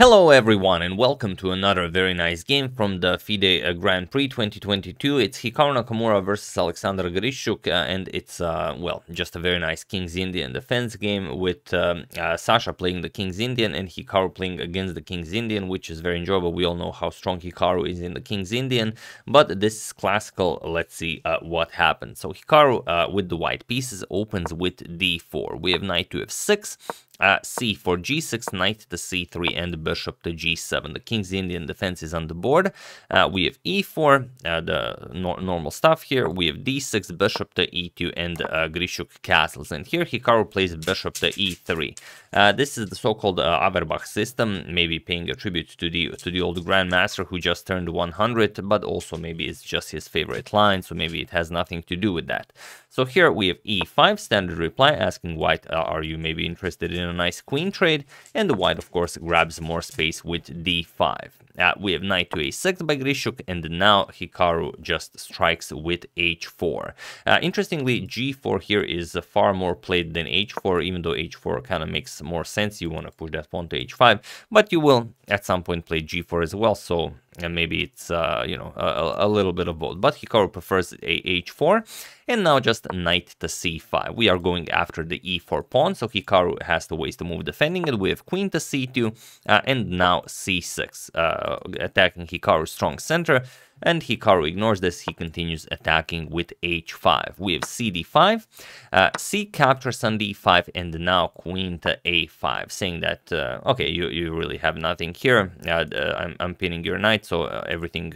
Hello everyone and welcome to another very nice game from the FIDE Grand Prix 2022. It's Hikaru Nakamura versus Alexander Grischuk uh, and it's, uh, well, just a very nice King's Indian defense game with um, uh, Sasha playing the King's Indian and Hikaru playing against the King's Indian, which is very enjoyable. We all know how strong Hikaru is in the King's Indian, but this is classical. Let's see uh, what happens. So Hikaru uh, with the white pieces opens with d4. We have knight to f6 uh, c4, g6, knight to c3, and bishop to g7. The king's Indian defense is on the board. Uh, we have e4, uh, the no normal stuff here. We have d6, bishop to e2, and uh, Grischuk castles. And here Hikaru plays bishop to e3. Uh, this is the so-called uh, Averbakh system, maybe paying a tribute to the to the old grandmaster who just turned 100, but also maybe it's just his favorite line, so maybe it has nothing to do with that. So here we have e5, standard reply, asking white, uh, are you maybe interested in a nice queen trade? And the white, of course, grabs more space with d5. Uh, we have knight to a6 by Grischuk, and now Hikaru just strikes with h4. Uh, interestingly, g4 here is far more played than h4, even though h4 kind of makes more sense. You want to push that pawn to h5, but you will at some point play g4 as well, so and maybe it's uh, you know a, a, little bit of both. But Hikaru prefers a h4, and now just knight to c5. We are going after the e4 pawn, so Hikaru has to waste a move defending it. We have queen to c2, uh, and now c6, uh, attacking Hikaru's strong center and Hikaru ignores this, he continues attacking with h5. We have cd5, uh, c captures on d5, and now queen to a5, saying that, uh, okay, you, you really have nothing here, uh, I'm, I'm pinning your knight, so uh, everything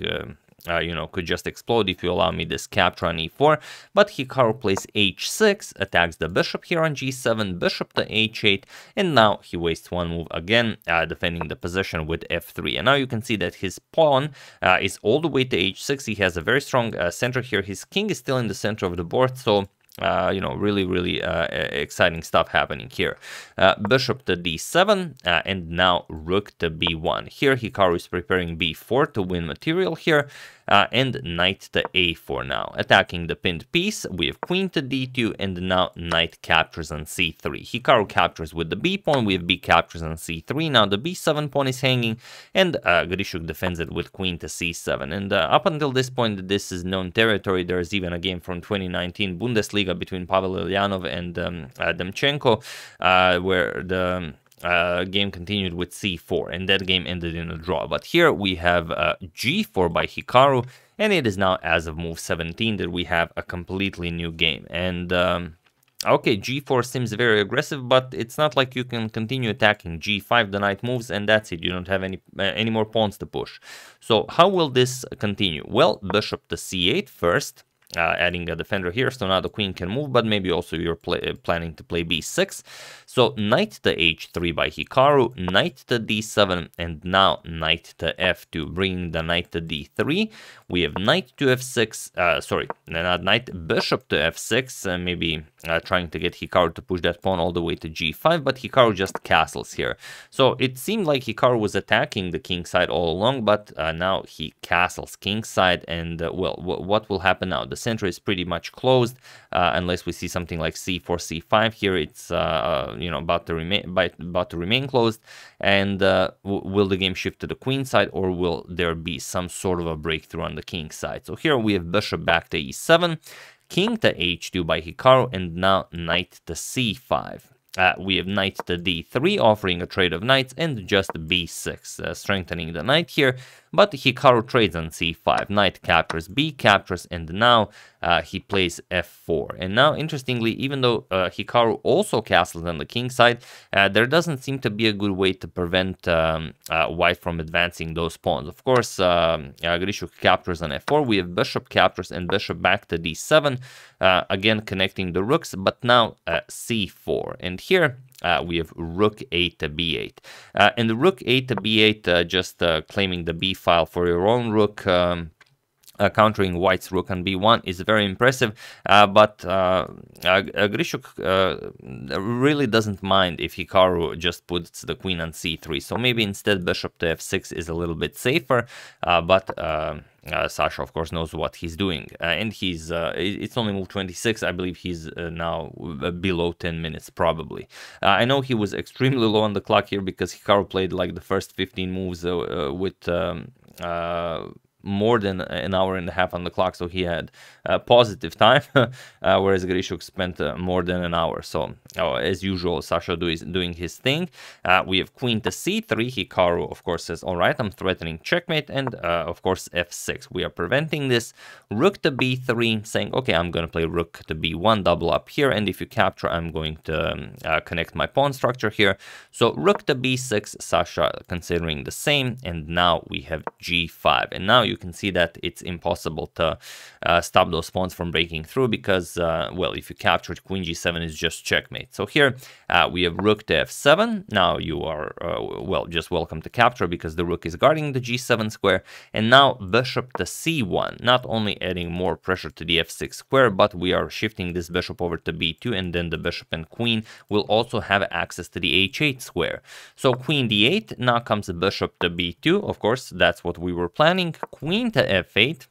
uh, you know, could just explode if you allow me this capture on e4, but Hikaru plays h6, attacks the bishop here on g7, bishop to h8, and now he wastes one move again, uh, defending the position with f3. And now you can see that his pawn uh, is all the way to h6, he has a very strong uh, center here, his king is still in the center of the board, so uh, you know, really, really uh, exciting stuff happening here. Uh, bishop to d7, uh, and now rook to b1. Here, Hikaru is preparing b4 to win material here, uh, and knight to a4 now. Attacking the pinned piece, we have queen to d2, and now knight captures on c3. Hikaru captures with the b pawn, we have b captures on c3. Now the b7 pawn is hanging, and uh, Grischuk defends it with queen to c7. And up until this point, this is known territory. There's even a game from 2019 Bundesliga between Pavel Ilyanov and um, uh, Demchenko, uh, where the uh, game continued with c4, and that game ended in a draw. But here we have uh, g4 by Hikaru, and it is now as of move 17 that we have a completely new game. And um, okay, g4 seems very aggressive, but it's not like you can continue attacking. g5, the knight moves, and that's it. You don't have any uh, any more pawns to push. So how will this continue? Well, bishop to c8 first uh, adding a defender here, so now the queen can move, but maybe also you're uh, planning to play b6. So knight to h3 by Hikaru, knight to d7, and now knight to f2, bringing the knight to d3. We have knight to f6, uh, sorry, not knight, bishop to f6, uh, maybe uh, trying to get Hikaru to push that pawn all the way to g5, but Hikaru just castles here. So it seemed like Hikaru was attacking the king side all along, but uh, now he castles king side, and well, what will happen now? The center is pretty much closed uh, unless we see something like c4, c5. Here it's uh, uh, you know about to remain about to remain closed. And will the game shift to the queen side or will there be some sort of a breakthrough on the king side? So here we have bishop back to e7 king to h2 by Hikaru, and now knight to c5. Uh, we have knight to d3, offering a trade of knights, and just b6, uh, strengthening the knight here. But Hikaru trades on c5, knight captures, b captures, and now uh, he plays f4. And now, interestingly, even though uh, Hikaru also castles on the king side, uh, there doesn't seem to be a good way to prevent um, uh, white from advancing those pawns. Of course, um, Grischuk captures on f4, we have bishop captures and bishop back to d7, again connecting the rooks, but now c4. And here, uh, we have rook 8 to b8. Uh, and the rook 8 to b8, uh, just uh, claiming the b file for your own rook, um, uh, countering white's rook on b1 is very impressive, uh, but uh, uh Grischuk uh, really doesn't mind if Hikaru just puts the queen on c3, so maybe instead bishop to f6 is a little bit safer, uh, but uh, Sasha, of course, knows what he's doing, uh, and he's uh, it's only move 26. I believe he's now below 10 minutes, probably. I know he was extremely low on the clock here because Hikaru played like the first 15 moves with. Um, more than an hour and a half on the clock, so he had a positive time, uh, whereas Grischuk spent uh, more than an hour. So, uh, as usual, Sasha do is doing his thing. Uh, we have queen to c3. Hikaru, of course, says, all right, I'm threatening checkmate, and uh, of course, f6. We are preventing this. Rook to b3, saying, okay, I'm going to play rook to b1, double up here, and if you capture, I'm going to um, uh, connect my pawn structure here. So, rook to b6, Sasha considering the same, and now we have g5. And now you you can see that it's impossible to uh, stop those pawns from breaking through because, uh, well, if you capture queen g7 is just checkmate. So here uh, we have rook to f7. Now you are, uh, well, just welcome to capture because the rook is guarding the g7 square. And now bishop to c1, not only adding more pressure to the f6 square, but we are shifting this bishop over to b2 and then the bishop and queen will also have access to the h8 square. So queen d8, now comes bishop to b2. Of course, that's what we were planning queen to f8,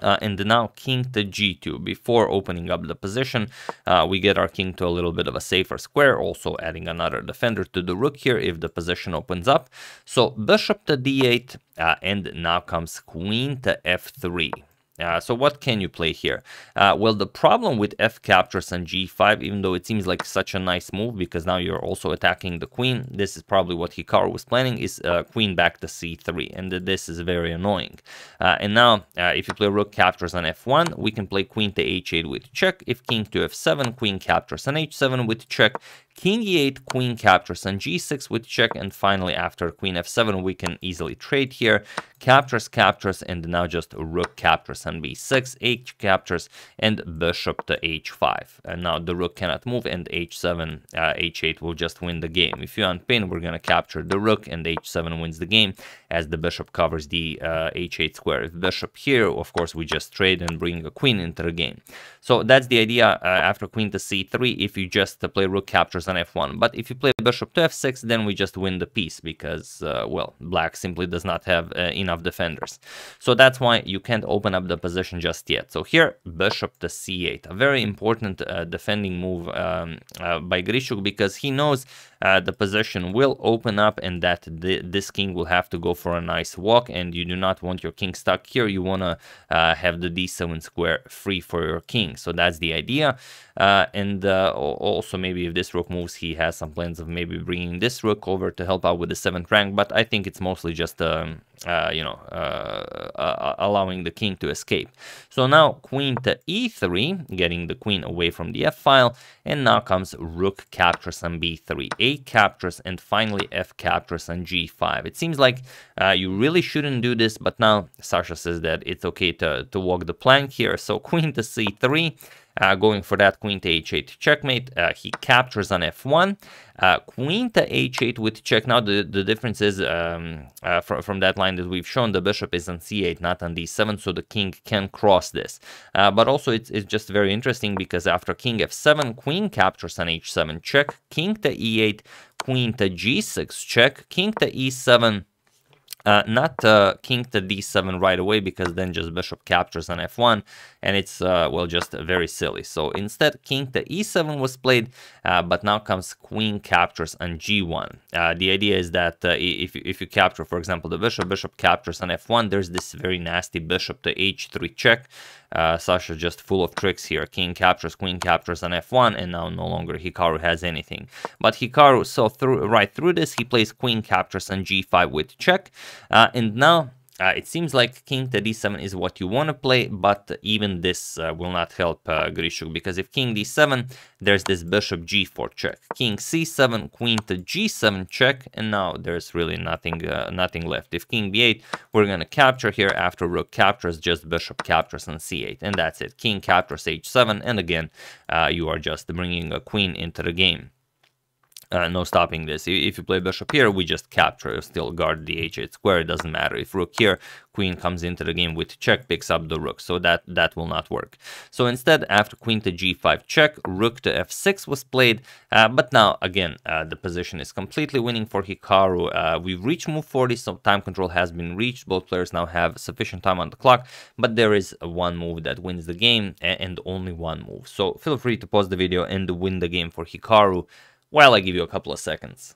uh, and now king to g2 before opening up the position uh, we get our king to a little bit of a safer square also adding another defender to the rook here if the position opens up. So bishop to d8 uh, and now comes queen to f3 uh, so what can you play here? Uh, well, the problem with f captures on g5, even though it seems like such a nice move because now you're also attacking the queen, this is probably what Hikaru was planning, is uh, queen back to c3, and this is very annoying. Uh, and now, uh, if you play rook captures on f1, we can play queen to h8 with check. If king to f7, queen captures on h7 with check. King e8, queen captures on g6 with check, and finally after queen f7 we can easily trade here. Captures, captures, and now just rook captures on b6, h captures, and bishop to h5. And now the rook cannot move, and h7, uh, h8 will just win the game. If you unpin, we're gonna capture the rook, and h7 wins the game, as the bishop covers the uh, h8 square. If bishop here, of course, we just trade and bring a queen into the game. So that's the idea uh, after queen to c3, if you just play rook captures on f1. But if you play bishop to f6, then we just win the piece because, uh, well, black simply does not have uh, enough defenders. So that's why you can't open up the position just yet. So here, bishop to c8, a very important uh, defending move um, uh, by Grischuk because he knows uh, the position will open up and that this king will have to go for a nice walk and you do not want your king stuck here. You want to uh, have the d7 square free for your king. So that's the idea. Uh, and uh, also maybe if this rook moves, he has some plans of maybe bringing this rook over to help out with the 7th rank. But I think it's mostly just, um, uh, you know, uh, allowing the king to escape. So now queen to e3, getting the queen away from the f-file. And now comes rook captures on b3 a captures, and finally f captures on g5. It seems like uh, you really shouldn't do this, but now Sasha says that it's okay to, to walk the plank here. So queen to c3, uh, going for that queen to h8 checkmate. Uh, he captures on f1. Uh, queen to h8 with check. Now the, the difference is um, uh, from, that line that we've shown, the bishop is on c8, not on d7, so the king can cross this. Uh, but also it's, it's just very interesting because after king f7, queen captures on h7 check, king to e8, queen to g6 check, king to e7, uh, not uh, king to d7 right away because then just bishop captures on f1 and it's uh, well just very silly. So instead king to e7 was played uh, but now comes queen captures on g1 uh, the idea is that uh, if, if you capture for example the bishop bishop captures on f1 there's this very nasty bishop to h3 check uh, Sasha just full of tricks here. King captures, queen captures on f1, and now no longer Hikaru has anything. But Hikaru saw through right through this. He plays queen captures on g5 with check, uh, and now uh, it seems like king to d7 is what you want to play, but even this uh, will not help uh, Grischuk, because if king d7, there's this bishop g4 check. King c7, queen to g7 check, and now there's really nothing uh, nothing left. If king b8, we're going to capture here. After rook captures, just bishop captures on c8, and that's it. King captures h7, and again, uh, you are just bringing a queen into the game. Uh, no stopping this. If you play bishop here, we just capture, still guard the h8 square. It doesn't matter. If rook here, queen comes into the game with check, picks up the rook. So that, that will not work. So instead, after queen to g5 check, rook to f6 was played. Uh, but now, again, uh, the position is completely winning for Hikaru. Uh, we've reached move 40, so time control has been reached. Both players now have sufficient time on the clock, but there is one move that wins the game and only one move. So feel free to pause the video and win the game for Hikaru while I give you a couple of seconds.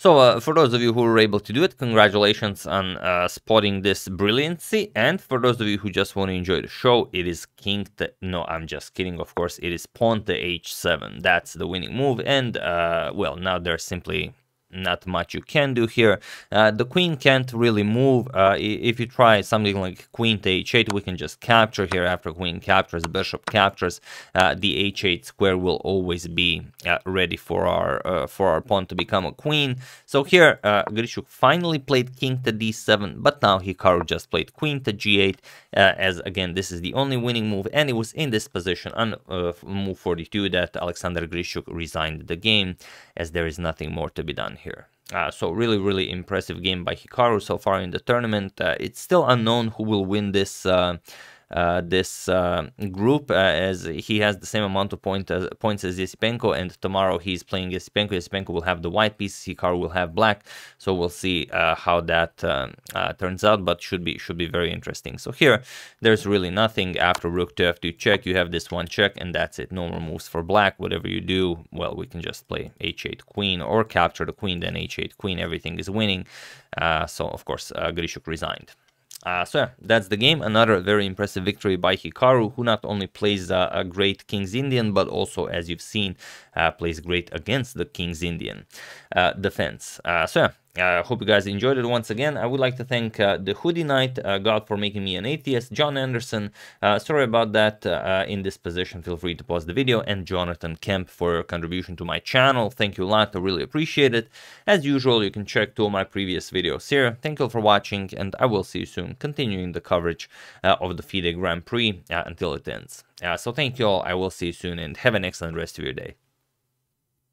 So uh, for those of you who were able to do it, congratulations on uh, spotting this brilliancy. And for those of you who just want to enjoy the show, it is king. No, I'm just kidding, of course. It is pawn to h7. That's the winning move. And, uh, well, now they're simply not much you can do here. Uh, the queen can't really move. Uh, if you try something like queen to h8, we can just capture here after queen captures, bishop captures. Uh, the h8 square will always be uh, ready for our uh, for our pawn to become a queen. So here, uh, Grischuk finally played king to d7, but now Hikaru just played queen to g8, as again, this is the only winning move, and it was in this position on move 42 that Alexander Grischuk resigned the game, as there is nothing more to be done here. Uh, so really, really impressive game by Hikaru so far in the tournament. Uh, it's still unknown who will win this uh, uh, this uh, group uh, as he has the same amount of point as, points as Esipenko and tomorrow he's playing Esipenko. Esipenko will have the white piece, Hikaru will have black. So we'll see how that um, turns out, but should be should be very interesting. So here, there's really nothing after rook to f2 check. You have this one check and that's it. No more moves for black. Whatever you do, well, we can just play h8 queen or capture the queen, then h8 queen. Everything is winning. so of course, uh, Grischuk resigned. Uh, so yeah, that's the game. Another very impressive victory by Hikaru, who not only plays uh, a great King's Indian, but also, as you've seen, uh, plays great against the King's Indian uh, defense. Uh, so yeah, I uh, hope you guys enjoyed it once again. I would like to thank uh, the Hoodie Knight, uh, God for making me an atheist, John Anderson, sorry about that in this position, feel free to pause the video, and Jonathan Kemp for your contribution to my channel. Thank you a lot, I really appreciate it. As usual, you can check two of my previous videos here. Thank you all for watching, and I will see you soon, continuing the coverage of the FIDE Grand Prix until it ends. so thank you all, I will see you soon, and have an excellent rest of your day.